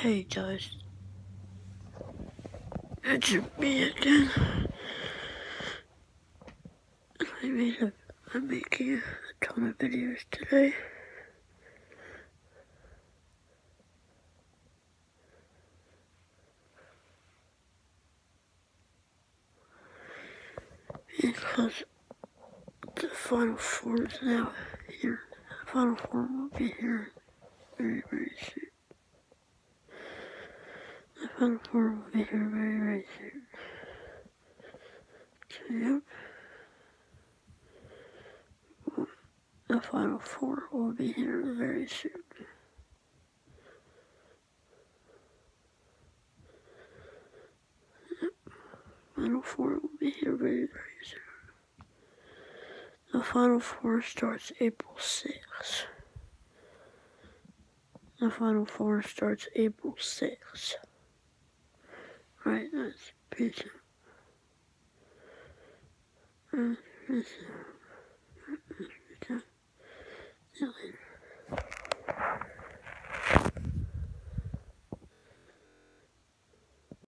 Hey guys, it's me again. I'm making a ton of videos today. Because the final four is now here. The final four will be here very, very soon. Four will be here very, very soon. So, yep. The final four will be here very soon. Yep. Final four will be here very, very soon. The final four starts April 6th. The final four starts April 6th. Right, that's peace. Uh, peace.